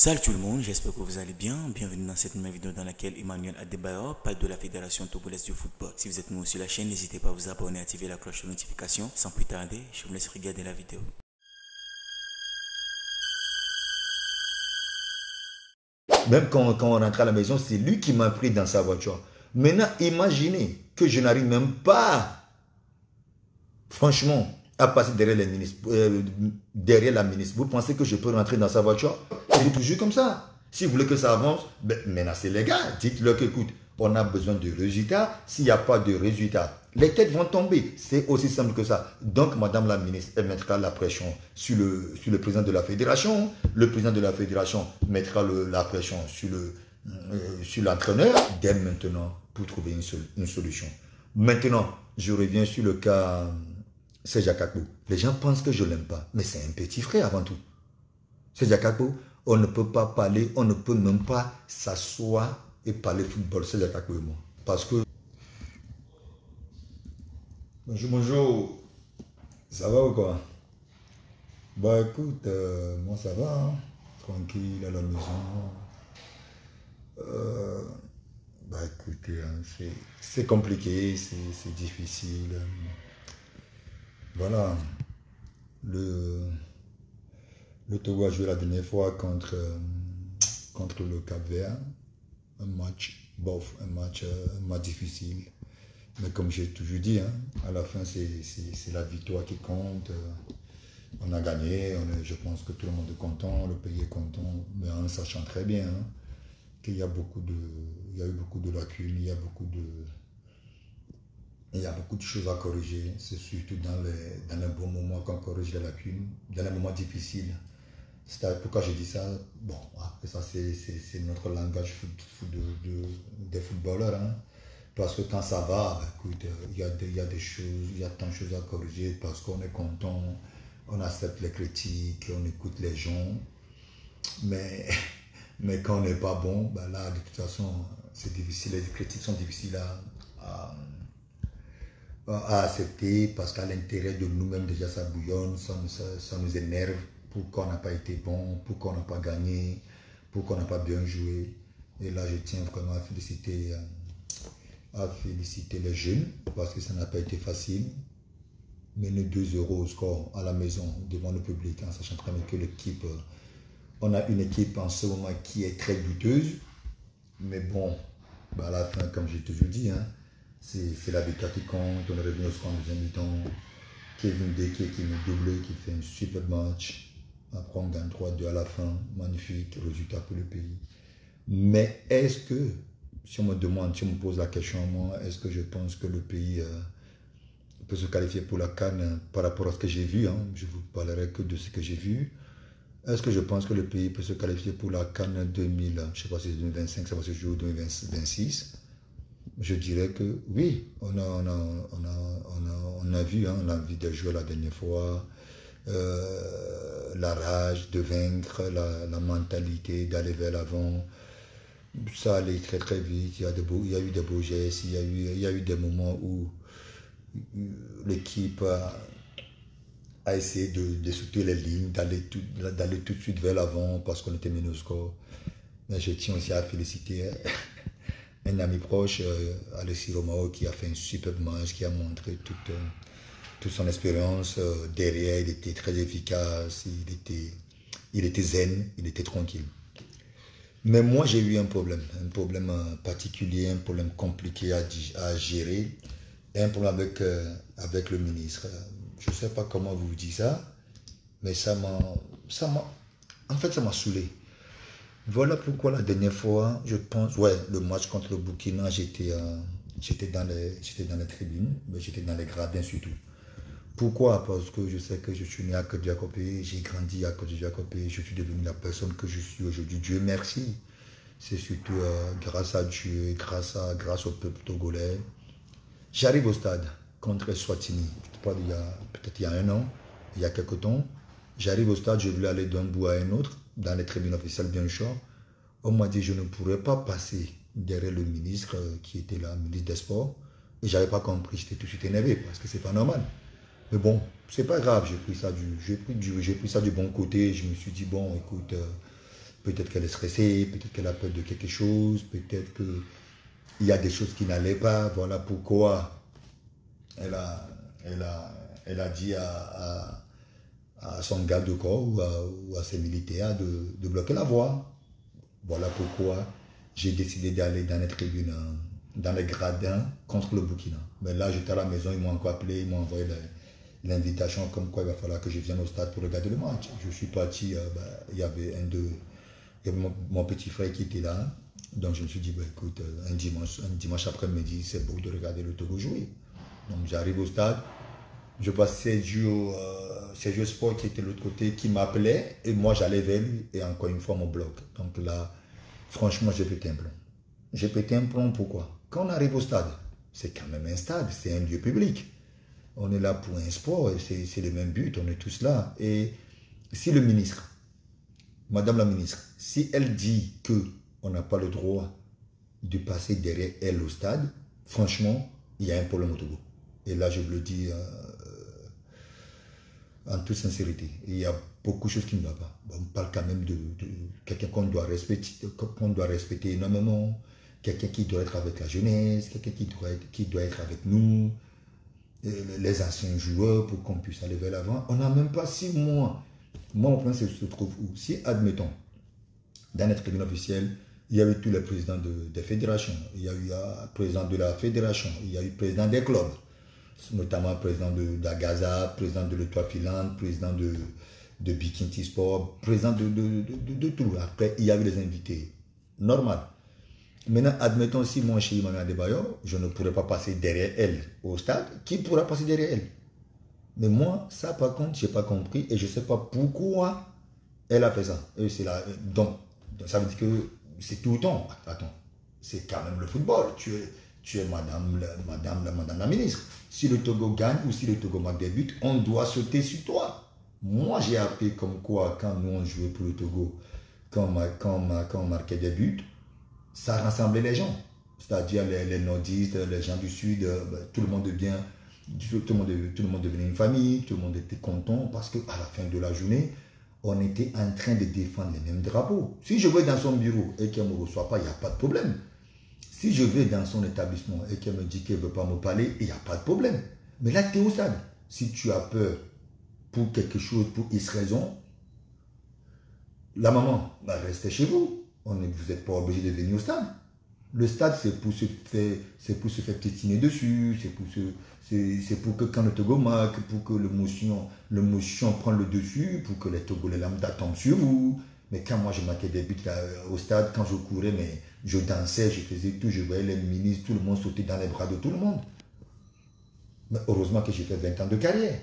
Salut tout le monde, j'espère que vous allez bien. Bienvenue dans cette nouvelle vidéo dans laquelle Emmanuel Adebayor parle de la Fédération togolaise du football. Si vous êtes nouveau sur la chaîne, n'hésitez pas à vous abonner et activer la cloche de notification. Sans plus tarder, je vous laisse regarder la vidéo. Même quand, quand on rentre à la maison, c'est lui qui m'a pris dans sa voiture. Maintenant, imaginez que je n'arrive même pas, franchement, à passer derrière, les ministres, euh, derrière la ministre. Vous pensez que je peux rentrer dans sa voiture? C'est toujours comme ça. Si vous voulez que ça avance, ben, menacez les gars. Dites-leur qu'écoute, on a besoin de résultats. S'il n'y a pas de résultats, les têtes vont tomber. C'est aussi simple que ça. Donc, Madame la ministre, elle mettra la pression sur le, sur le président de la fédération. Le président de la fédération mettra la pression sur le, euh, sur l'entraîneur dès maintenant pour trouver une, une, solution. Maintenant, je reviens sur le cas c'est Jacques Les gens pensent que je l'aime pas, mais c'est un petit frère avant tout. C'est Jacques on ne peut pas parler, on ne peut même pas s'asseoir et parler football. C'est Jacques et moi. Parce que... Bonjour, bonjour. Ça va ou quoi? Bah écoute, euh, moi ça va. Hein. Tranquille à la maison. Euh, bah écoutez, hein, c'est compliqué, c'est difficile. Voilà. Le, le Togo a joué la dernière fois contre, euh, le Cap Vert. Un match bof, un match, euh, difficile. Mais comme j'ai toujours dit, hein, à la fin, c'est la victoire qui compte. On a gagné, je pense que tout le monde est content, le pays est content, mais en sachant très bien hein, qu'il y, y a eu beaucoup de lacunes, il y a beaucoup de, il y a beaucoup de choses à corriger. C'est surtout dans les, dans les bons moments qu'on corrige les lacunes, dans les moments difficiles. Pourquoi je dis ça? Bon, ça, c'est notre langage de, des footballeurs. Hein. Parce que quand ça va, bah, écoute, il y, a il y a des choses, il y a tant de choses à corriger parce qu'on est content, on accepte les critiques, on écoute les gens. Mais, mais quand on n'est pas bon, bah là, de toute façon, c'est difficile. Les critiques sont difficiles à accepter parce qu'à l'intérieur de nous-mêmes déjà ça bouillonne, ça, ça, nous énerve, pourquoi on n'a pas été bon, pourquoi on n'a pas gagné, pourquoi on n'a pas bien joué? Et là je tiens vraiment à féliciter, euh, à féliciter les jeunes parce que ça n'a pas été facile. Mener 2 euros au score à la maison devant le public en sachant très bien que l'équipe, euh, on a une équipe en ce moment qui est très douteuse. Mais bon, bah à la fin, comme j'ai toujours dit, hein, c'est la victoire qui compte. On est revenu au score en. Kevin Deke qui me doublé, qui fait un super match. Après, on gagne 3-2 à la fin. Magnifique résultat pour le pays. Mais est-ce que, si on me demande, si on me pose la question à moi, est-ce que je pense que le pays euh, peut se qualifier pour la Cannes euh, par rapport à ce que j'ai vu hein? Je vous parlerai que de ce que j'ai vu. Est-ce que je pense que le pays peut se qualifier pour la Cannes 2000, je ne sais pas si c'est 2025, ça va se jouer 2026 je dirais que oui, on a, on a, on a, on a, vu hein, l'envie de jouer la dernière fois, euh, la rage de vaincre, la, mentalité d'aller vers l'avant. Ça allait très très vite, il y a, a eu des beaux gestes, il y a eu, il y a eu des moments où l'équipe a, essayé de, de soutenir les lignes, d'aller tout, tout de suite vers l'avant parce qu'on était mené au score. Mais je tiens aussi à féliciter un ami proche, euh, Alexis Romao, qui a fait un super match, qui a montré toute, euh, toute son expérience. Euh, derrière, il était très efficace, il était, il était zen, il était tranquille. Mais moi, j'ai eu un problème, un problème particulier, un problème compliqué à, gérer, un problème avec, avec le ministre. Je ne sais pas comment vous dites ça, mais ça m'a, ça m'a, en fait, ça m'a saoulé. Voilà pourquoi la dernière fois, je pense, ouais, le match contre le Burkina, j'étais euh, dans, les, dans tribunes, mais j'étais dans les gradins surtout. Pourquoi? Parce que je sais que je suis né à Côte j'ai grandi à Côte je suis devenu la personne que je suis aujourd'hui. Dieu merci. C'est surtout euh, grâce à Dieu, grâce, grâce au peuple togolais. J'arrive au stade contre Swatini, peut-être il y a un an, il y a quelques temps. J'arrive au stade, je voulais aller d'un bout à un autre dans les tribunes officielles, bien sûr, on m'a dit que je ne pourrais pas passer derrière le ministre euh, qui était là, ministre des Sports. Et j'avais pas compris, j'étais tout de suite énervé parce que c'est pas normal. Mais bon, c'est pas grave, j'ai pris ça du, pris pris ça du bon côté. Je me suis dit bon, écoute, euh, Peut-être qu'elle est stressée, peut-être qu'elle a peur de quelque chose, peut-être qu'il y a des choses qui n'allaient pas. Voilà pourquoi elle a, elle a, elle a dit à, son garde de corps ou à, ses militaires de, bloquer la voie. Voilà pourquoi j'ai décidé d'aller dans les tribunes, dans les gradins contre le Burkina. Mais là, j'étais à la maison, ils m'ont encore appelé, ils m'ont envoyé l'invitation comme quoi il va falloir que je vienne au stade pour regarder le match. Je suis parti, euh, ben, il y avait un de, mon, petit frère qui était là. Donc je me suis dit, ben, écoute, euh, un dimanche, un dimanche après-midi, c'est beau de regarder le Togo jouer. Donc j'arrive au stade, je vois Sergio, euh, Sergio Sport qui était de l'autre côté, qui m'appelait, et moi j'allais vers lui, et encore une fois mon bloc. Donc là, franchement, j'ai pété un plomb. J'ai pété un plomb, pourquoi? Quand on arrive au stade, c'est quand même un stade, c'est un lieu public. On est là pour un sport, c'est le même but, on est tous là. Et si le ministre, Madame la ministre, si elle dit que on n'a pas le droit de passer derrière elle au stade, franchement, il y a un problème au Togo. Et là, je vous le dis euh, en toute sincérité. Il y a beaucoup de choses qui ne vont pas. On parle quand même de, quelqu'un qu'on doit respecter, doit respecter énormément, quelqu'un qui doit être avec la jeunesse, quelqu'un qui doit être, qui doit être avec nous, les anciens joueurs pour qu'on puisse aller vers l'avant. On n'a même pas six mois. Moi, mon point se trouve où? Si, admettons, dans notre tribune officielle, il y avait tous les présidents de, des fédérations, il y a eu le président de la fédération, il y a eu le président des clubs, notamment président de d'Agaza, président de l'Etoile Filante, président de, de Bikini Sport, président de, de, de, tout. Après, il y avait les invités. Normal. Maintenant, admettons si moi, chez Imana Debayo, je ne pourrais pas passer derrière elle au stade, qui pourra passer derrière elle? Mais moi, ça par contre, je n'ai pas compris et je ne sais pas pourquoi elle a fait ça. Et c'est là, donc, ça veut dire que c'est tout le temps. Attends, c'est quand même le football. Tu es madame, madame, la, madame ministre. Si le Togo gagne ou si le Togo marque des buts, on doit sauter sur toi. Moi, j'ai appris comme quoi, quand nous on jouait pour le Togo, quand, quand, quand on marquait des buts, ça rassemblait les gens. C'est-à-dire les, nordistes, les gens du sud, euh, ben, tout le monde devient, tout, le monde, tout le monde devenait une famille, tout le monde était content parce qu'à la fin de la journée, on était en train de défendre les mêmes drapeaux. Si je vais dans son bureau et qu'elle ne me reçoit pas, il n'y a pas de problème. Si je vais dans son établissement et qu'elle me dit qu'elle ne veut pas me parler, il n'y a pas de problème. Mais là, tu es au stade. Si tu as peur pour quelque chose, pour X raison, la maman, bah, restez chez vous. On vous n'êtes pas obligé de venir au stade. Le stade, c'est pour se faire, c'est pour se faire piétiner dessus, c'est pour c'est pour que quand le Togo marque, pour que le motion, le motion prenne le dessus, pour que les Togolais lambda tombent sur vous. Mais quand moi je marquais des buts au stade, quand je courais, mais je dansais, je faisais tout, je voyais les ministres, tout le monde sauter dans les bras de tout le monde. Mais heureusement que j'ai fait 20 ans de carrière.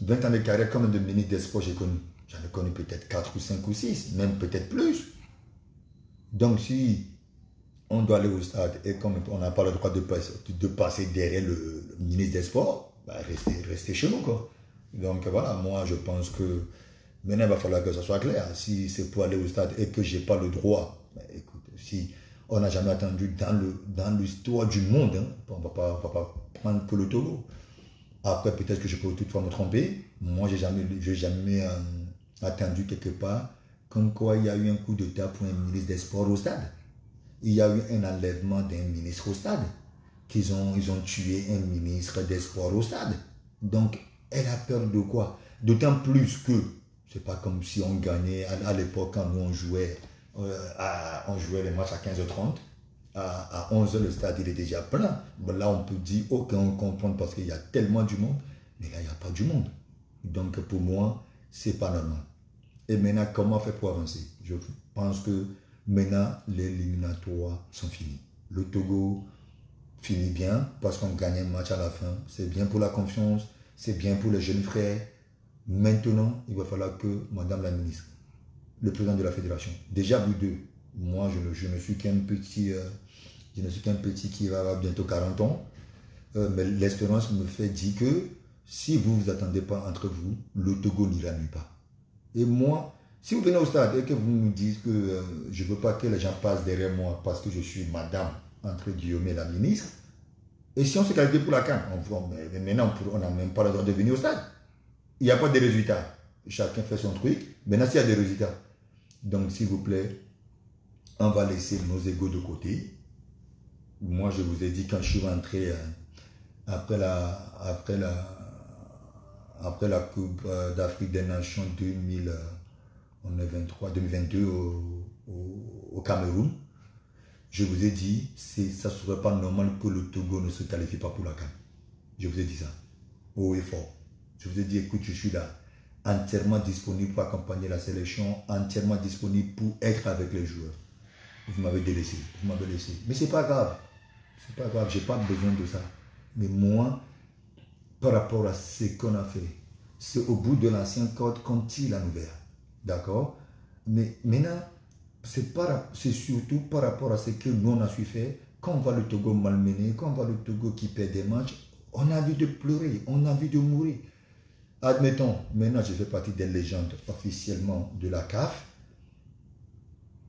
20 ans de carrière, combien de ministres des j'ai connu J'en ai connu peut-être 4 ou 5 ou 6, même peut-être plus. Donc si on doit aller au stade et comme on n'a pas le droit de passer, de passer derrière le, ministre des Sports, bah, restez, chez nous. Quoi. Donc voilà, moi je pense que maintenant il va falloir que ça soit clair. Si c'est pour aller au stade et que je n'ai pas le droit, bah, écoute, si on n'a jamais attendu dans, le, dans l'histoire du monde, hein, on ne va pas prendre que le Togo. Après, peut-être que je peux toutefois me tromper. Moi, je n'ai jamais, jamais euh, attendu quelque part comme quoi il y a eu un coup d'état pour un ministre des Sports au stade il y a eu un enlèvement d'un ministre au stade. Ont, ils ont tué un ministre des Sports au stade. Donc, elle a peur de quoi? D'autant plus que, c'est pas comme si on gagnait à, l'époque quand nous on jouait, euh, on jouait les matchs à 15h30. À, 11h, le stade il est déjà plein. là, on peut dire, ok, on comprend parce qu'il y a tellement du monde. Mais là, il n'y a pas du monde. Donc, pour moi, c'est pas normal. Et maintenant, comment faire pour avancer? Je pense que Maintenant, les éliminatoires sont finis. Le Togo finit bien parce qu'on gagne un match à la fin. C'est bien pour la confiance, c'est bien pour les jeunes frères. Maintenant, il va falloir que Madame la ministre, le président de la fédération, déjà vous deux, moi je, ne suis qu'un petit, euh, je ne suis qu'un petit qui va avoir bientôt 40 ans, euh, mais l'espérance me fait dire que si vous vous attendez pas entre vous, le Togo n'ira nulle part. Et moi, si vous venez au stade et que vous nous dites que euh, je ne veux pas que les gens passent derrière moi parce que je suis madame, entre guillemets, la ministre, et si on se qualifie pour la CAN, maintenant on n'a même pas le droit de venir au stade. Il n'y a pas de résultats. Chacun fait son truc. Maintenant, s'il y a des résultats, Donc, s'il vous plaît, on va laisser nos égaux de côté. Moi, je vous ai dit quand je suis rentré euh, après la, Coupe euh, d'Afrique des Nations 2000, euh, on est 23, 2022 au, au, Cameroun, je vous ai dit, ça ne serait pas normal que le Togo ne se qualifie pas pour la CAN. Je vous ai dit ça, haut et fort. Je vous ai dit, écoute, je suis là, entièrement disponible pour accompagner la sélection, entièrement disponible pour être avec les joueurs. Vous m'avez délaissé, vous m'avez laissé. Mais c'est pas grave, c'est pas grave, j'ai pas besoin de ça. Mais moi, par rapport à ce qu'on a fait, c'est au bout de l'ancien code qu'on tire la nouvelle. D'accord? Mais maintenant, c'est surtout par rapport à ce que nous on a su faire. Quand on voit le Togo malmené, quand on voit le Togo qui perd des matchs, on a envie de pleurer, on a envie de mourir. Admettons, maintenant je fais partie des légendes officiellement de la CAF.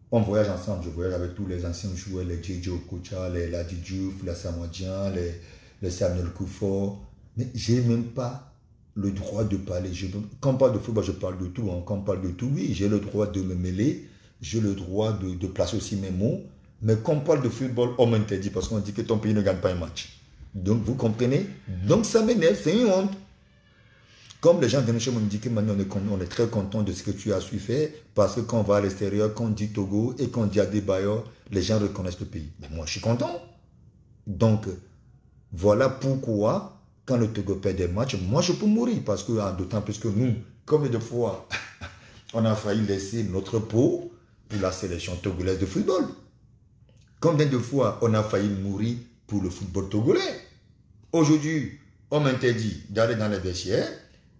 On voyage ensemble, je voyage avec tous les anciens joueurs, les Djijo Okocha, les Ladi Diouf, les Samadjian, les, les Samuel Koufo. Mais j'ai même pas le droit de parler. Je, quand on parle de football, je parle de tout. Hein. Quand on parle de tout, oui, j'ai le droit de me mêler. J'ai le droit de, de, placer aussi mes mots. Mais quand on parle de football, on m'interdit parce qu'on dit que ton pays ne gagne pas un match. Donc, vous comprenez? Donc, ça m'énerve, c'est une honte. Comme les gens viennent chez moi me disent que on est, très content de ce que tu as su faire, parce que quand on va à l'extérieur, quand on dit Togo et quand on dit Adebayor, les gens reconnaissent le pays. Moi, je suis content. Donc, voilà pourquoi, quand le Togo perd des matchs, moi, je peux mourir, parce que, ah, d'autant plus que nous, comme de fois, on a failli laisser notre peau pour la sélection togolaise de football. Combien de fois on a failli mourir pour le football togolais Aujourd'hui, on m'interdit d'aller dans les vestiaires,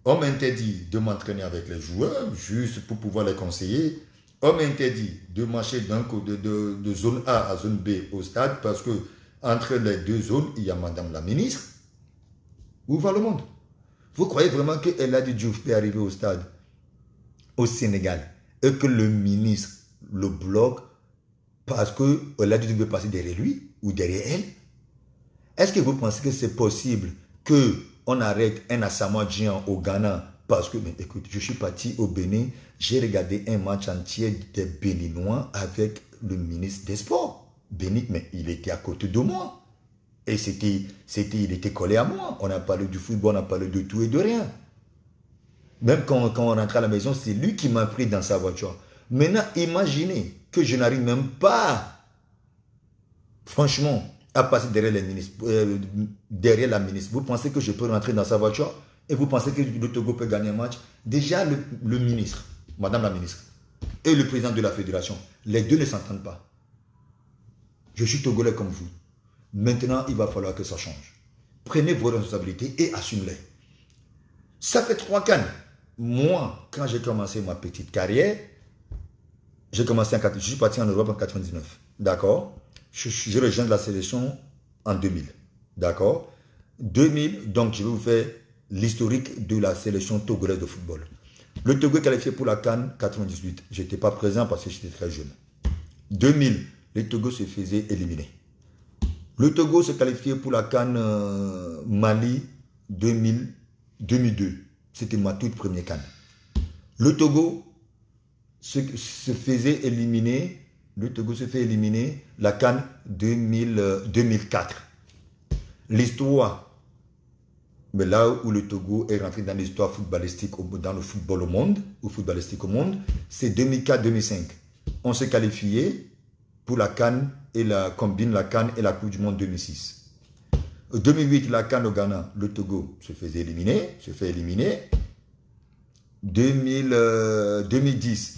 on m'interdit de m'entraîner avec les joueurs, juste pour pouvoir les conseiller. On m'interdit de marcher de, de, de, zone A à zone B au stade parce que entre les deux zones, il y a Madame la ministre. Où va le monde? Vous croyez vraiment que Eladi Diouf peut arriver au stade au Sénégal et que le ministre le bloque parce que Eladi Diouf veut passer derrière lui ou derrière elle? Est-ce que vous pensez que c'est possible que on arrête un Asamoah au Ghana parce que, mais écoute, je suis parti au Bénin, j'ai regardé un match entier des Béninois avec le ministre des Sports. Bénin, mais il était à côté de moi. Et c'était, c'était, il était collé à moi. On a parlé du football, on a parlé de tout et de rien. Même quand, quand on rentre à la maison, c'est lui qui m'a pris dans sa voiture. Maintenant, imaginez que je n'arrive même pas, franchement, passer derrière, les ministres, euh, derrière la ministre. Vous pensez que je peux rentrer dans sa voiture et vous pensez que le Togo peut gagner un match? Déjà, le, ministre, madame la ministre, et le président de la fédération, les deux ne s'entendent pas. Je suis togolais comme vous. Maintenant, il va falloir que ça change. Prenez vos responsabilités et assumez-les. Ça fait trois cannes. Moi, quand j'ai commencé ma petite carrière, j'ai commencé en je suis parti en Europe en 99. D'accord? Je, rejoins la sélection en 2000. D'accord? 2000, donc je vais vous faire l'historique de la sélection togolaise de football. Le Togo est qualifié pour la Cannes 98. Je n'étais pas présent parce que j'étais très jeune. 2000, le Togo se faisait éliminer. Le Togo se qualifiait pour la Cannes euh, Mali 2000, 2002. C'était ma toute première Cannes. Le Togo se faisait éliminer le Togo se fait éliminer la Cannes 2004. Euh, l'histoire, mais là où le Togo est rentré dans l'histoire footballistique, dans le football au monde, ou footballistique au monde, c'est 2004-2005. On s'est qualifié pour la Cannes et la combine la Cannes et la Coupe du Monde 2006. 2008, la Cannes au Ghana, le Togo se faisait éliminer, se fait éliminer. 2010, euh,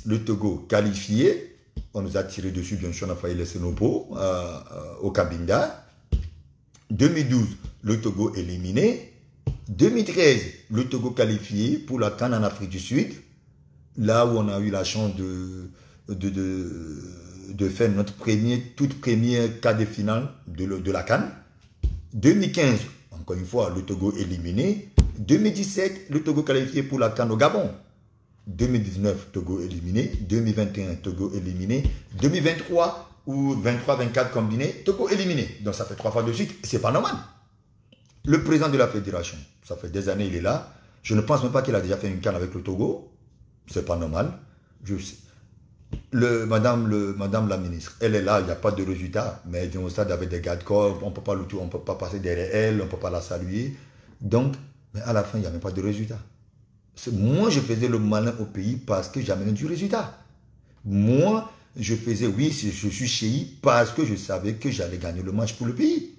le Togo qualifié. On nous a tiré dessus, bien sûr, on a failli laisser nos pots euh, au Cabinda. 2012, le Togo éliminé. 2013, le Togo qualifié pour la Cannes en Afrique du Sud. Là où on a eu la chance de, faire notre premier, toute première cas de finale de, de la Cannes. 2015, encore une fois, le Togo éliminé. 2017, le Togo qualifié pour la Cannes au Gabon. 2019, Togo éliminé. 2021, Togo éliminé. 2023 ou 23-24 combiné, Togo éliminé. Donc ça fait trois fois de suite. C'est pas normal. Le président de la fédération, ça fait des années, il est là. Je ne pense même pas qu'il a déjà fait une canne avec le Togo. C'est pas normal. Je le, madame, le, madame la ministre, elle est là, il n'y a pas de résultat, mais elle vient au stade avec des gardes corps, on ne peut pas passer derrière elle, on ne peut pas la saluer. Donc, mais à la fin, il n'y a même pas de résultat. Moi, je faisais le malin au pays parce que j'amenais du résultat. Moi, je faisais, oui, je suis chez parce que je savais que j'allais gagner le match pour le pays.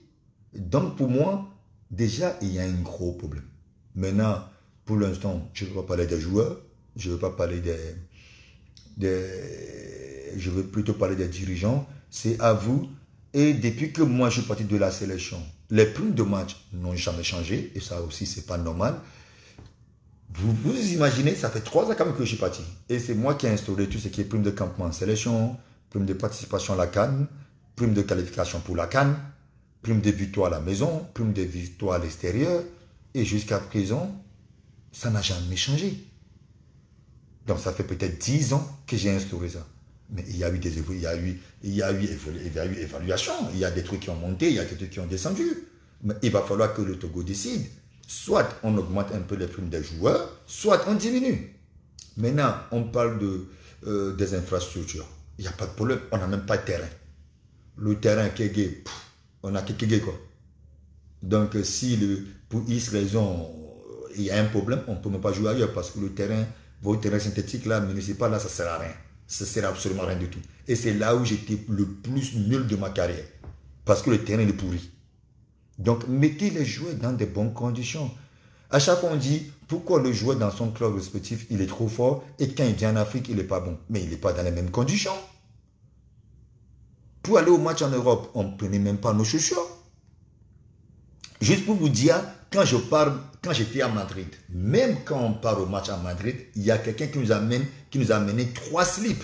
Donc, pour moi, déjà, il y a un gros problème. Maintenant, pour l'instant, je ne veux pas parler des joueurs, je ne veux pas parler des, des, je veux plutôt parler des dirigeants. C'est à vous. Et depuis que moi, je suis parti de la sélection, les primes de match n'ont jamais changé. Et ça aussi, c'est pas normal. Vous vous imaginez, ça fait trois ans quand même que je suis parti. Et c'est moi qui ai instauré tout ce qui est prime de campement en sélection, prime de participation à la Cannes, prime de qualification pour la Cannes, prime de victoire à la maison, prime de victoire à l'extérieur. Et jusqu'à présent, ça n'a jamais changé. Donc ça fait peut-être dix ans que j'ai instauré ça. Mais il y a eu des il y a eu, il y a eu, il y a eu évaluation. Il y a des trucs qui ont monté, il y a des trucs qui ont descendu. Mais il va falloir que le Togo décide soit on augmente un peu les primes des joueurs, soit on diminue. Maintenant, on parle de, euh, des infrastructures. Il n'y a pas de problème, on n'a même pas de terrain. Le terrain Kege, on a Kege quoi. Donc si le, pour X raison, il y a un problème, on ne peut même pas jouer ailleurs parce que le terrain, votre terrain synthétique là, municipal là, ça ne sert à rien. Ça ne sert absolument à rien du tout. Et c'est là où j'étais le plus nul de ma carrière. Parce que le terrain est pourri. Donc, mettez les joueurs dans de bonnes conditions. À chaque fois, on dit pourquoi le joueur dans son club respectif, il est trop fort et quand il vient en Afrique, il n'est pas bon. Mais il n'est pas dans les mêmes conditions. Pour aller au match en Europe, on ne prenait même pas nos chaussures. Juste pour vous dire, quand je parle, quand j'étais à Madrid, même quand on part au match à Madrid, il y a quelqu'un qui nous amène, qui nous a amené trois slips.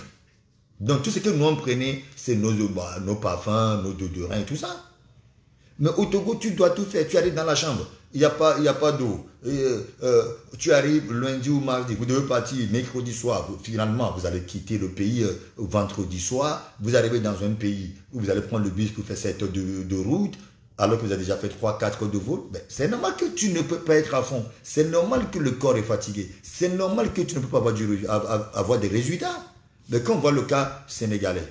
Donc tout ce que nous on prenait, c'est nos, bah, nos parfums, nos déodorants et tout ça. Mais au Togo, tu dois tout faire. Tu arrives dans la chambre, il n'y a pas, pas d'eau. Euh, tu arrives lundi ou mardi, vous devez partir mercredi soir. Finalement, vous allez quitter le pays euh, vendredi soir. Vous arrivez dans un pays où vous allez prendre le bus pour faire 7 heures de, route, alors que vous avez déjà fait 3-4 heures de vol. Ben, c'est normal que tu ne peux pas être à fond. C'est normal que le corps est fatigué. C'est normal que tu ne peux pas avoir des résultats. Mais quand on voit le cas sénégalais,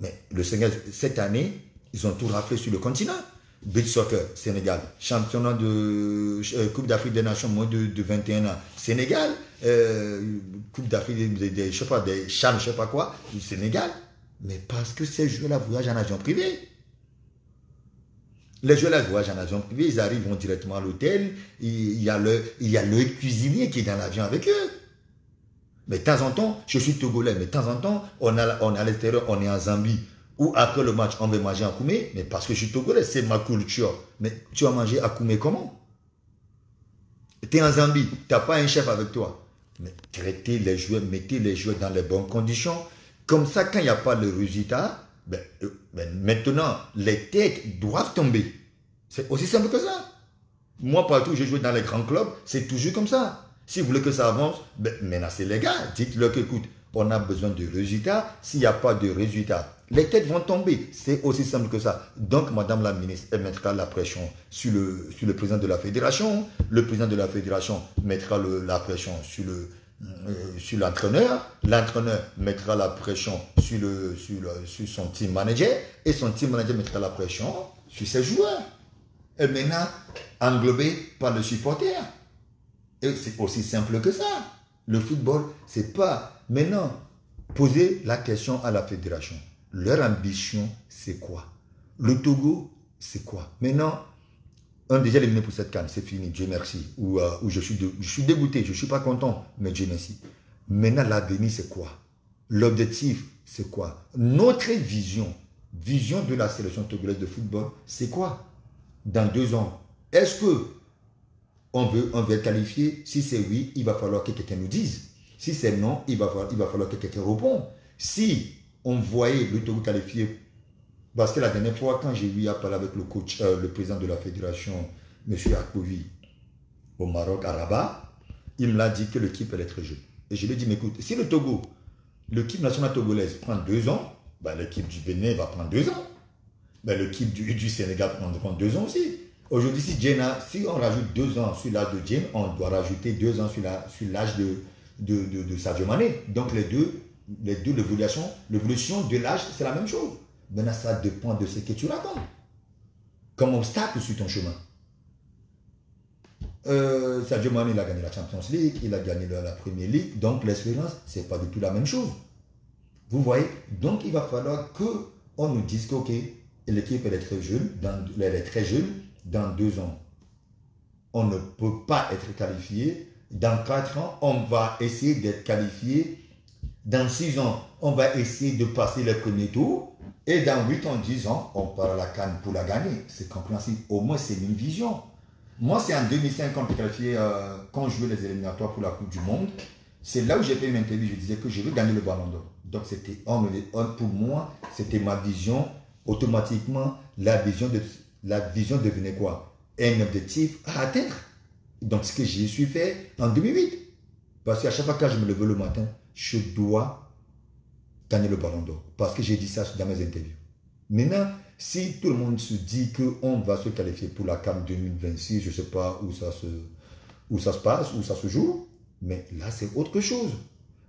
mais le Sénégal, cette année, ils ont tout raflé sur le continent. Beach Soccer, Sénégal. Championnat de euh, Coupe d'Afrique des Nations, moins de, 21 ans, Sénégal. Euh, coupe d'Afrique des, sais des je sais pas quoi, Sénégal. Mais parce que ces joueurs-là voyagent en avion privé. Les joueurs-là voyagent en avion privé, ils arrivent directement à l'hôtel. Il y a le, il y a le cuisinier qui est dans l'avion avec eux. Mais de temps en temps, je suis togolais, mais de temps en temps, on, a, on est à l'extérieur, on est en Zambie, ou après le match, on va manger à Koumé, mais parce que je suis togolais, c'est ma culture. Mais tu vas manger à Koumé comment? Tu es en Zambie, tu n'as pas un chef avec toi. Mais traitez les joueurs, mettez les joueurs dans les bonnes conditions. Comme ça, quand il n'y a pas le résultat, ben, euh, ben, maintenant, les têtes doivent tomber. C'est aussi simple que ça. Moi, partout où je joue dans les grands clubs, c'est toujours comme ça. Si vous voulez que ça avance, ben, menacez les gars. Dites-leur qu'écoute, on a besoin de résultats. S'il n'y a pas de résultats, les têtes vont tomber. C'est aussi simple que ça. Donc, Madame la ministre, elle mettra la pression sur le, sur le président de la fédération. Le président de la fédération mettra la pression sur le, euh, sur l'entraîneur, l'entraîneur mettra la pression sur, le, sur, son team manager et son team manager mettra la pression sur ses joueurs. Et maintenant, englobé par le supporter. Et c'est aussi simple que ça. Le football, c'est pas maintenant poser la question à la fédération. Leur ambition, c'est quoi? Le Togo, c'est quoi? Maintenant, un déjà éliminé pour cette canne, c'est fini, Dieu merci. Ou, euh, je, suis je suis dégoûté, je ne suis pas content, mais Dieu merci. Maintenant, l'avenir, c'est quoi? L'objectif, c'est quoi? Notre vision, vision de la sélection togolaise de football, c'est quoi? Dans deux ans, est-ce que on veut, on veut qualifier Si c'est oui, il va falloir que quelqu'un nous dise. Si c'est non, il va falloir, il va falloir que quelqu'un réponde. Si on voyait le Togo qualifié. Parce que la dernière fois, quand j'ai eu à parler avec le coach, euh, le président de la fédération, M. Akpovi, au Maroc, à Rabat, il me l'a dit que l'équipe est très jeune. Et je lui ai dit, mais écoute, si le Togo, l'équipe nationale togolaise prend deux ans, ben, l'équipe du Bénin va prendre deux ans. Ben, l'équipe du, Sénégal prend deux ans aussi. Aujourd'hui, si, si on rajoute deux ans sur l'âge de Jane, on doit rajouter deux ans sur l'âge de, de, de, de Sadio Mané. Donc les deux les deux, l'évolution, l'évolution de l'âge, c'est la même chose. Maintenant, ça dépend de ce que tu racontes. Comme obstacle sur ton chemin. Euh, Sadio Mane, il a gagné la Champions League, il a gagné la, Premier League, donc l'expérience, c'est pas du tout la même chose. Vous voyez Donc, il va falloir que on nous dise que, ok, l'équipe, elle est très jeune, elle est très jeune, dans deux ans, on ne peut pas être qualifié. Dans quatre ans, on va essayer d'être qualifié. Dans six ans, on va essayer de passer le premier tour. Et dans huit ans, dix ans, on part à la canne pour la gagner. C'est compréhensible. Au moins, c'est une vision. Moi, c'est en 2005 quand qualifié, euh, quand je jouais les éliminatoires pour la Coupe du Monde. C'est là où j'ai fait une interview. Je disais que je veux gagner le ballon d'or. Donc, c'était pour moi, c'était ma vision. Automatiquement, la vision, de, la vision devenait quoi? Un objectif à atteindre. Donc, ce que j'ai su fait en 2008. Parce qu'à chaque fois que je me lève le matin, je dois gagner le ballon d'or. Parce que j'ai dit ça dans mes interviews. Maintenant, si tout le monde se dit qu'on va se qualifier pour la CAM 2026, je ne sais pas où ça, se, où ça se passe, où ça se joue, mais là, c'est autre chose.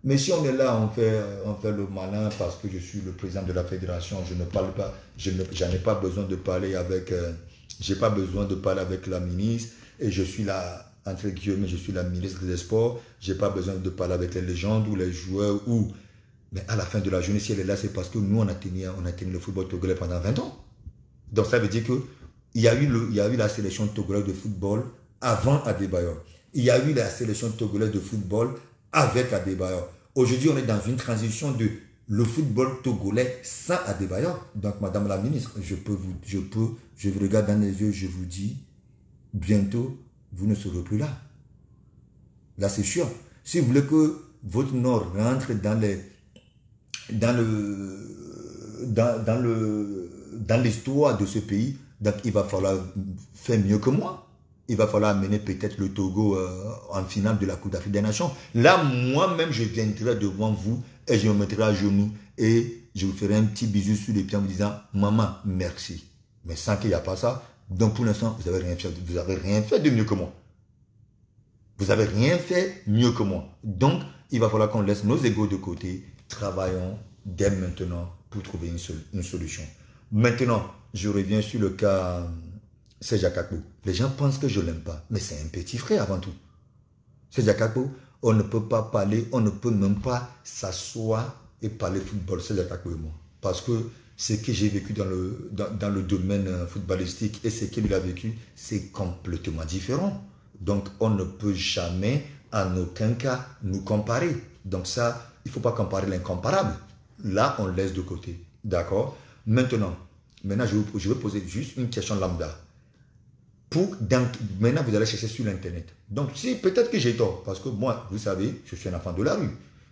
Mais si on est là, on fait, on fait le malin parce que je suis le président de la fédération, je ne parle pas, je n'en ai pas besoin de parler avec... Euh, j'ai pas besoin de parler avec la ministre et je suis là, entre guillemets, je suis la ministre des Sports. J'ai pas besoin de parler avec les légendes ou les joueurs ou. Mais à la fin de la journée, si elle est là, c'est parce que nous, on a tenu, on a tenu le football togolais pendant 20 ans. Donc ça veut dire que il y a eu, y a eu la sélection togolaise de football avant Adebayor. Il y a eu la sélection togolaise de football avec Adebayor. Aujourd'hui, on est dans une transition de le football togolais sans Adebayor. Donc, Madame la ministre, je peux vous, je peux, je vous regarde dans les yeux, je vous dis, bientôt, vous ne serez plus là. Là, c'est sûr. Si vous voulez que votre Nord rentre dans les, dans le, dans, le, dans l'histoire de ce pays, donc il va falloir faire mieux que moi. Il va falloir amener peut-être le Togo euh, en finale de la Coupe d'Afrique des Nations. Là, moi-même, je viendrai devant vous et je me mettrai à genoux et je vous ferai un petit bisou sur les pieds en vous disant Maman, merci. Mais sans qu'il n'y a pas ça, donc pour l'instant, vous n'avez rien fait, vous avez rien fait de mieux que moi. Vous n'avez rien fait mieux que moi. Donc, il va falloir qu'on laisse nos égaux de côté. Travaillons dès maintenant pour trouver une, solution. Maintenant, je reviens sur le cas euh, Serge Les gens pensent que je ne l'aime pas, mais c'est un petit frère avant tout. Serge on ne peut pas parler, on ne peut même pas s'asseoir et parler football. C'est l'attaque moi. Parce que ce que j'ai vécu dans le, dans, le domaine euh, footballistique et ce qu'il a vécu, c'est complètement différent. Donc, on ne peut jamais, en aucun cas, nous comparer. Donc ça, il ne faut pas comparer l'incomparable. Là, on laisse de côté. D'accord? Maintenant, maintenant je, vais poser juste une question lambda maintenant, vous allez chercher sur l'Internet. Donc, si peut-être que j'ai tort, parce que moi, vous savez, je suis un enfant de la rue.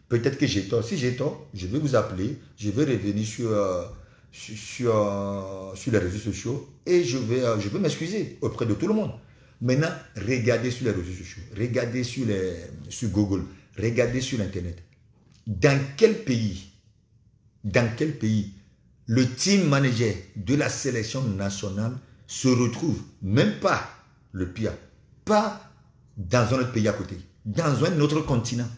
Peut-être que j'ai tort. Si j'ai tort, je vais vous appeler, je vais revenir sur, euh, sur, euh, sur, les réseaux sociaux et je vais, euh, je vais m'excuser auprès de tout le monde. Maintenant, regardez sur les réseaux sociaux, regardez sur, sur Google, regardez sur Internet. Dans quel pays, dans quel pays, le team manager de la sélection nationale se retrouve, même pas le pire, pas dans un autre pays à côté, dans un autre continent?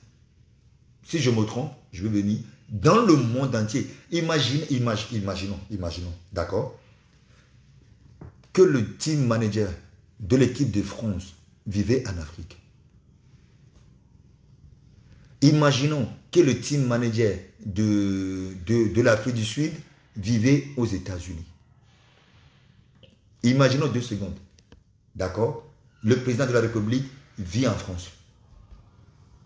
Si je me trompe, je vais venir dans le monde entier. Imagine, imagine, imaginons, imaginons, d'accord? Que le team manager de l'équipe de France vivait en Afrique. Imaginons que le team manager de, de, de l'Afrique du Sud vivait aux États-Unis. Imaginons deux secondes. D'accord? Le président de la République vit en France.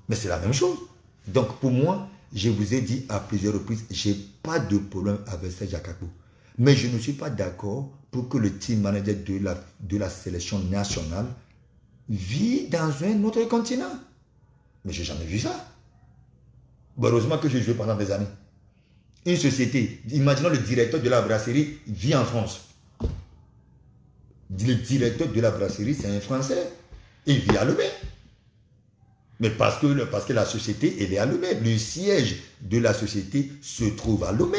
Mais c'est la même chose. Donc pour moi, je vous ai dit à plusieurs reprises, je n'ai pas de problème avec Serge Akabo. Mais je ne suis pas d'accord pour que le team manager de la, de la sélection nationale vit dans un autre continent. Mais je n'ai jamais vu ça. heureusement que j'ai joué pendant des années. Une société, imaginons le directeur de la brasserie vit en France le directeur de la brasserie, c'est un Français. Il vit à Lomé. Mais parce que, parce que la société, elle est à Lomé. Le siège de la société se trouve à Lomé.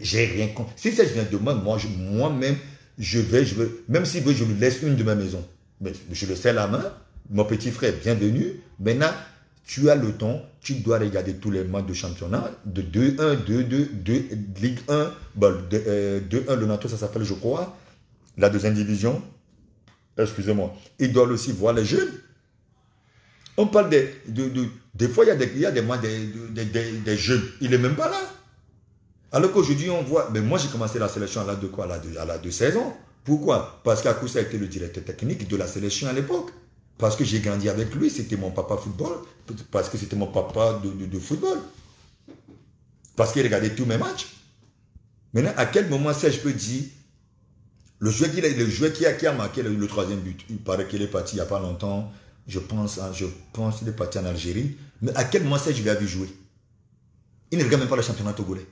J'ai rien compris. Si ça vient de moi, moi, moi-même, je vais, je vais, même si je lui laisse une de ma maison, mais je le sais la main, mon petit frère, bienvenue. Maintenant, tu as le temps, tu dois regarder tous les matchs de championnat, de 2-1, 2-2, 2, Ligue 1, 2-1, le NATO, ça s'appelle, je crois, la deuxième division. Excusez-moi. Ils doivent aussi voir les jeunes. On parle des. De, des fois, il y a des, il y a des, des, des, jeunes. Il n'est même pas là. Alors qu'aujourd'hui, on voit. Mais moi, j'ai commencé la sélection à l'âge de quoi? À l'âge de 16 ans. Pourquoi? Parce qu'Akoussa a été le directeur technique de la sélection à l'époque. Parce que j'ai grandi avec lui, c'était mon papa football. Parce que c'était mon papa de, football. Parce qu'il regardait tous mes matchs. Maintenant, à quel moment ça, je peux dire, le joueur qui, le joueur qui, a, qui a marqué le, troisième but, il paraît qu'il est parti il n'y a pas longtemps, je pense, hein, je pense est parti en Algérie, mais à quel moment l'ai vu jouer? Il ne regarde même pas le championnat togolais.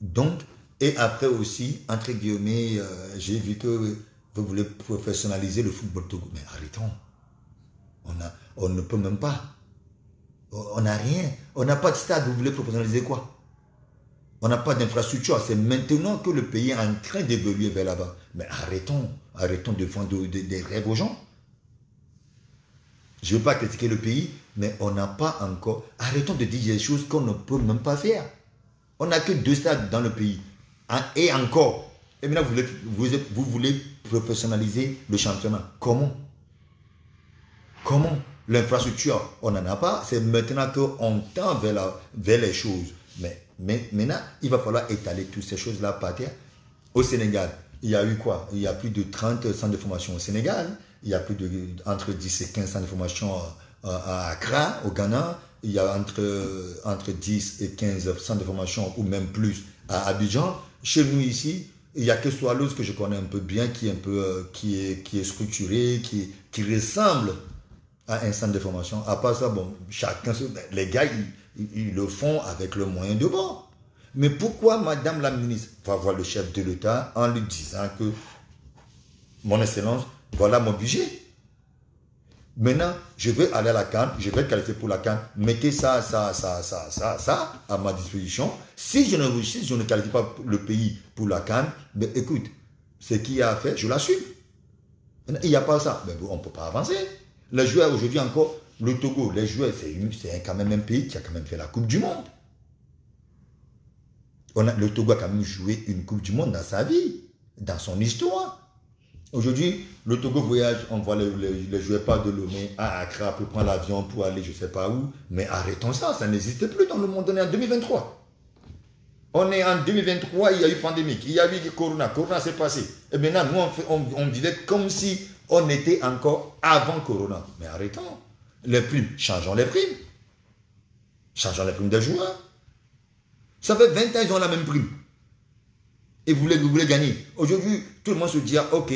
Donc, et après aussi, entre guillemets, euh, j'ai vu que vous voulez professionnaliser le football Togo. Mais arrêtons. On, a, on ne peut même pas. On n'a rien. On n'a pas de stade. Vous voulez professionnaliser quoi? On n'a pas d'infrastructure. C'est maintenant que le pays est en train d'évoluer vers là-bas. Mais arrêtons. Arrêtons de vendre des rêves aux gens. Je ne veux pas critiquer le pays, mais on n'a pas encore. Arrêtons de dire des choses qu'on ne peut même pas faire. On n'a que deux stades dans le pays. Et encore. Et maintenant, vous voulez, vous, professionnaliser le championnat. Comment? Comment? L'infrastructure, on n'en a pas. C'est maintenant qu'on tend vers, vers les choses. Mais, mais maintenant, il va falloir étaler toutes ces choses-là par terre. Au Sénégal, il y a eu quoi? Il y a plus de 30 centres de formation au Sénégal. Il y a plus de entre 10 et 15 centres de formation à Accra, au Ghana. Il y a entre, entre 10 et 15 centres de formation ou même plus à Abidjan. Chez nous ici, il n'y a que Swallows que je connais un peu bien, qui est un peu, euh, qui est, qui est structuré, qui, qui ressemble à un centre de formation. À part ça, bon, chacun, les gars, ils, le font avec le moyen de bord. Mais pourquoi Madame la ministre va voir le chef de l'État en lui disant que, mon excellence, voilà mon budget Maintenant, je vais aller à la canne, je vais qualifier pour la canne. Mettez ça, ça, ça, ça, ça, ça à ma disposition. Si je ne, si je ne qualifie pas le pays pour la canne, mais écoute, ce qu'il y a à faire, je l'assume. Il n'y a pas ça. Mais on ne peut pas avancer. Les joueurs, aujourd'hui encore, le Togo, les joueurs, c'est quand même un pays qui a quand même fait la Coupe du Monde. Le Togo a quand même joué une Coupe du Monde dans sa vie, dans son histoire. Aujourd'hui, le Togo voyage, on voit les, joueurs pas de Lomé à Accra pour prendre l'avion pour aller je sais pas où. Mais arrêtons ça, ça n'existe plus dans le monde. On est en 2023. On est en 2023, il y a eu pandémie, il y a eu Corona, Corona s'est passé. Et maintenant, nous, on, vivait comme si on était encore avant Corona. Mais arrêtons. Les primes, changeons les primes. Changeons les primes des joueurs. Ça fait 20 ans, ils ont la même prime. Et vous voulez, vous voulez gagner. Aujourd'hui, tout le monde se dit, ah, ok,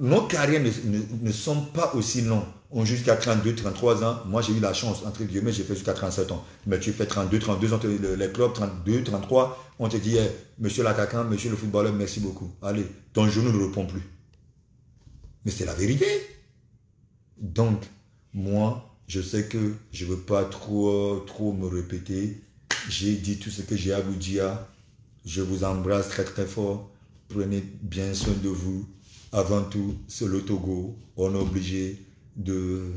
nos carrières ne, sont pas aussi longues. On jusqu'à 32, 33 ans. Moi, j'ai eu la chance, entre guillemets, j'ai fait jusqu'à 37 ans. Mais tu fais 32, 32 ans, les clubs, 32, 33, on te dit, monsieur l'attaquant, monsieur le footballeur, merci beaucoup. Allez, ton genou ne répond plus. Mais c'est la vérité. Donc, moi, je sais que je ne veux pas trop, trop me répéter. J'ai dit tout ce que j'ai à vous dire. Je vous embrasse très très fort. Prenez bien soin de vous avant tout, c'est le Togo. On est obligé de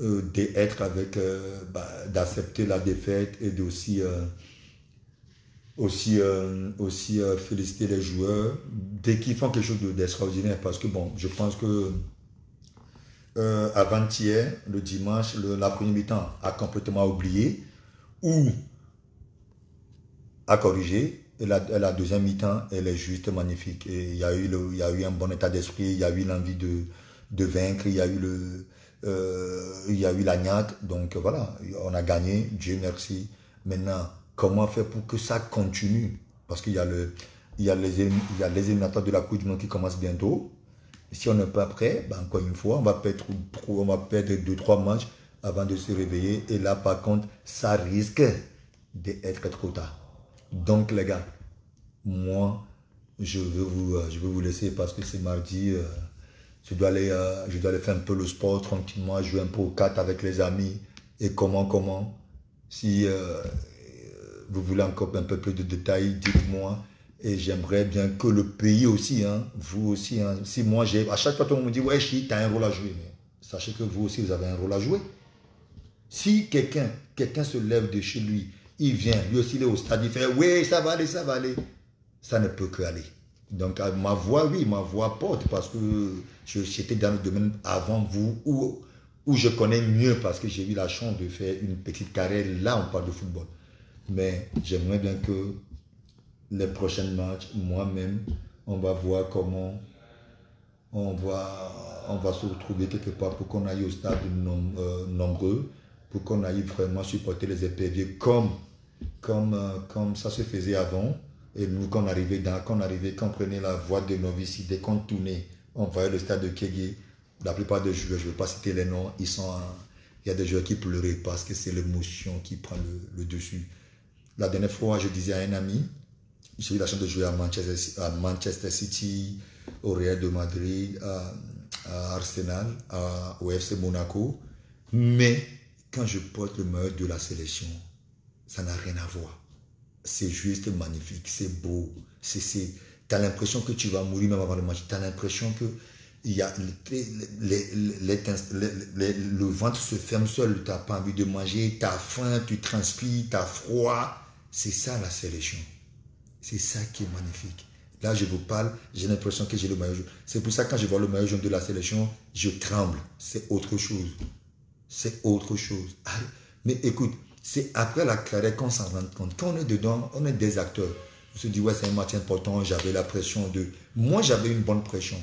euh, d'être avec, euh, bah, d'accepter la défaite et d'aussi euh, aussi, aussi féliciter les joueurs dès qu'ils font quelque chose d'extraordinaire. Parce que bon, je pense que avant-hier, le dimanche, la première mi-temps a complètement oublié ou a corrigé la, deuxième mi-temps, elle est juste magnifique. Il y a eu, un bon état d'esprit, il y a eu l'envie de, de vaincre, il y a eu euh, la niate. Donc voilà, on a gagné, Dieu merci. Maintenant, comment faire pour que ça continue? Parce qu'il y a les éliminatoires de la Coupe du Monde qui commencent bientôt. si on n'est pas prêt, ben encore une fois, on va perdre, on va perdre deux, trois matchs avant de se réveiller. Et là, par contre, ça risque d'être trop tard. Donc, les gars, moi, je veux vous, euh, je vous laisser parce que c'est mardi. Euh, je, dois aller, euh, je dois aller faire un peu le sport tranquillement, jouer un peu au 4 avec les amis. Et comment, comment? Si vous voulez encore un peu plus de détails, dites-moi. Et j'aimerais bien que le pays aussi, hein, vous aussi, hein, si moi j'ai. À chaque fois, tout le monde me dit Ouais, Chi, tu as un rôle à jouer. Sachez que vous aussi, vous avez un rôle à jouer. Si quelqu'un quelqu'un se lève de chez lui, il vient, lui aussi il est au stade, il fait oui, ça va aller, ça va aller. Ça ne peut que aller. Donc ma voix, oui, ma voix porte parce que j'étais dans le domaine avant vous où, où je connais mieux parce que j'ai eu la chance de faire une petite carrière. Là, on parle de football. Mais j'aimerais bien que les prochains matchs, moi-même, on va voir comment on va, on va se retrouver quelque part pour qu'on aille au stade euh, nombreux, pour qu'on aille vraiment supporter les éperviers comme, comme, euh, comme ça se faisait avant. Et nous, quand on arrivait, dans, quand on arrivait, quand prenait la voie de novice, dès qu'on tournait, on voyait le stade de Kégué. La plupart des joueurs, je ne vais pas citer les noms, ils sont, il y a des joueurs qui pleuraient parce que c'est l'émotion qui prend le, dessus. La dernière fois, je disais à un ami, j'ai eu la chance de jouer à Manchester, à Manchester City, au Real de Madrid, à, Arsenal, au FC Monaco. Mais quand je porte le maillot de la sélection, ça n'a rien à voir. C'est juste magnifique, c'est beau. Tu as l'impression que tu vas mourir même avant le match. Tu as l'impression que il y a le ventre se ferme seul, tu n'as pas envie de manger, tu as faim, tu transpires, tu as froid. C'est ça la sélection. C'est ça qui est magnifique. Là, je vous parle, j'ai l'impression que j'ai le maillot jaune. C'est pour ça que quand je vois le maillot jaune de la sélection, je tremble. C'est autre chose. C'est autre chose. Ah, mais écoute, c'est après la carrière qu'on s'en rend compte. Quand on est dedans, on est des acteurs. On se dit, ouais, c'est un match important, j'avais la pression de... Moi, j'avais une bonne pression.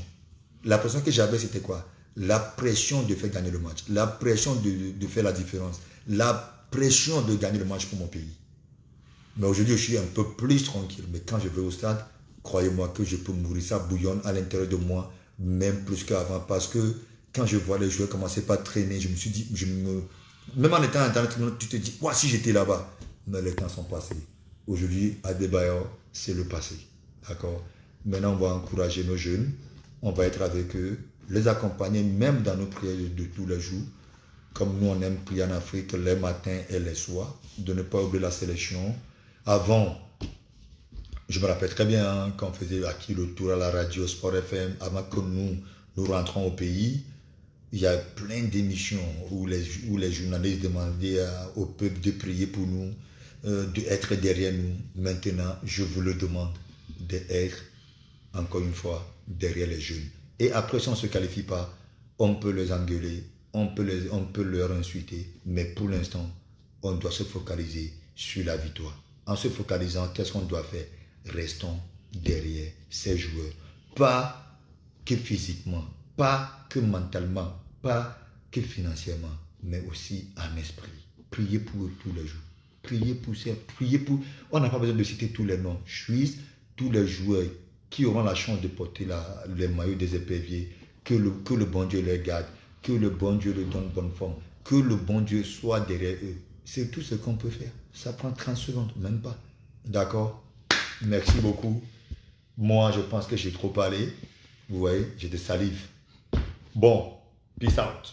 La pression que j'avais, c'était quoi? La pression de faire gagner le match. La pression de, de faire la différence. La pression de gagner le match pour mon pays. Mais aujourd'hui, je suis un peu plus tranquille. Mais quand je vais au stade, croyez-moi que je peux mourir, ça bouillonne à l'intérieur de moi, même plus qu'avant, parce que quand je vois les joueurs commencer à traîner, je me suis dit, je me, même en étant dans tu te dis, ouais, si j'étais là-bas, mais les temps sont passés. Aujourd'hui, à Debayor, c'est le passé. D'accord? Maintenant, on va encourager nos jeunes, on va être avec eux, les accompagner même dans nos prières de tous les jours, comme nous on aime prier en Afrique les matins et les soirs, de ne pas oublier la sélection. Avant, je me rappelle très bien hein, quand on faisait acquis le tour à la radio Sport FM, avant que nous, nous rentrons au pays, il y a plein d'émissions où les, journalistes demandaient au peuple de prier pour nous, euh, d'être derrière nous. Maintenant, je vous le demande d'être, encore une fois, derrière les jeunes. Et après, si on ne se qualifie pas, on peut les engueuler, on peut, les, on peut leur insulter, mais pour l'instant, on doit se focaliser sur la victoire. En se focalisant, qu'est-ce qu'on doit faire? Restons derrière ces joueurs. Pas que physiquement, pas que mentalement, pas que financièrement, mais aussi en esprit. Priez pour eux tous les jours. Priez pour ça. Priez pour. On n'a pas besoin de citer tous les noms. suis tous les joueurs qui auront la chance de porter la, les maillots des éperviers. Que le, que le bon Dieu les garde. Que le bon Dieu leur donne bonne forme. Que le bon Dieu soit derrière eux. C'est tout ce qu'on peut faire. Ça prend 30 secondes, même pas. D'accord? Merci beaucoup. Moi, je pense que j'ai trop parlé. Vous voyez, j'ai des salives. Bon, peace out.